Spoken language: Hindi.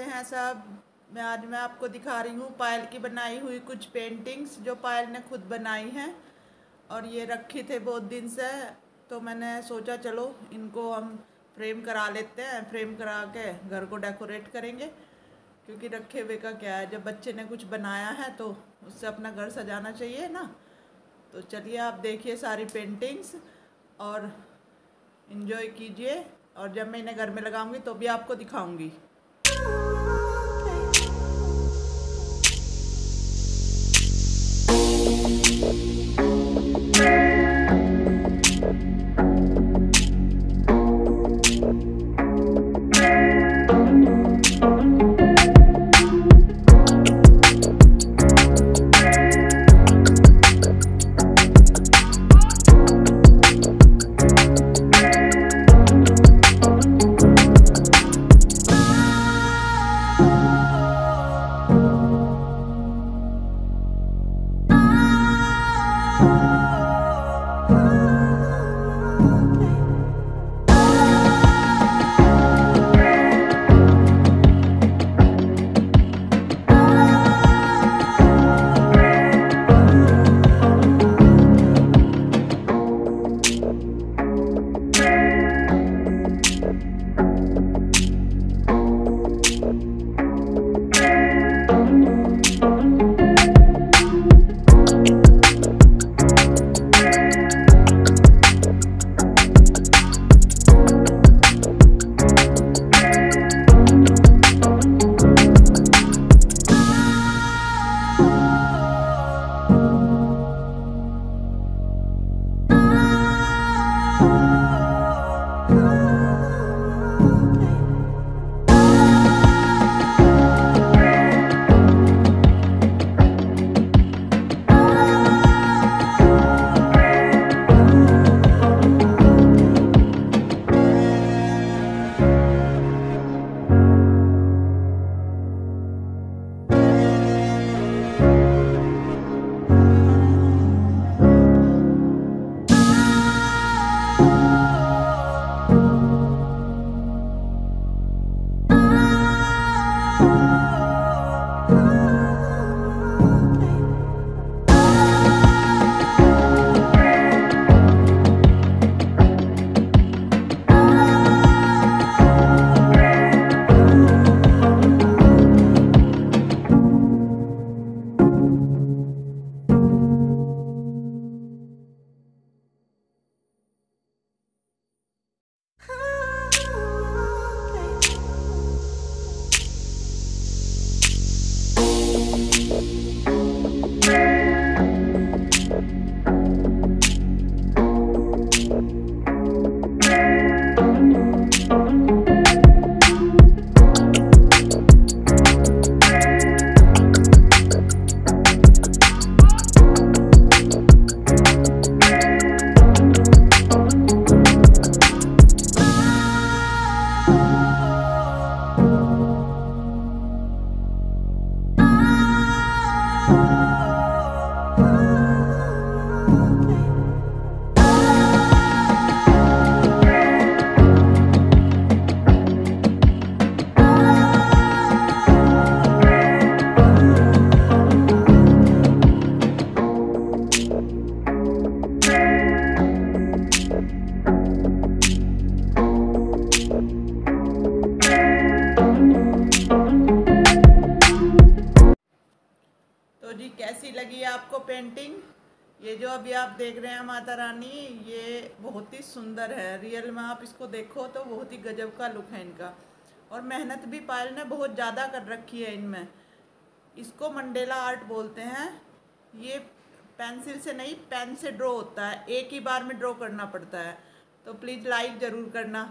हैं सब? मैं आज मैं आपको दिखा रही हूँ पायल की बनाई हुई कुछ पेंटिंग्स जो पायल ने खुद बनाई हैं और ये रखी थे बहुत दिन से। तो मैंने सोचा, चलो इनको हम फ्रेम करा लेते हैं। फ्रेम करा के घर को डेकोरेट करेंगे। क्योंकि रखे हुए का क्या है, जब बच्चे ने कुछ बनाया है तो उससे अपना घर सजाना चाहिए ना। तो चलिए आप देखिए सारी पेंटिंग्स और इन्जॉय कीजिए। और जब मैं इन्हें घर में लगाऊँगी तो भी आपको दिखाऊँगी। लगी आपको पेंटिंग ये जो अभी आप देख रहे हैं माता रानी, ये बहुत ही सुंदर है। रियल में आप इसको देखो तो बहुत ही गजब का लुक है इनका। और मेहनत भी पायल ने बहुत ज़्यादा कर रखी है इनमें। इसको मंडेला आर्ट बोलते हैं। ये पेंसिल से नहीं, पेन से ड्रॉ होता है। एक ही बार में ड्रॉ करना पड़ता है। तो प्लीज़ लाइक ज़रूर करना।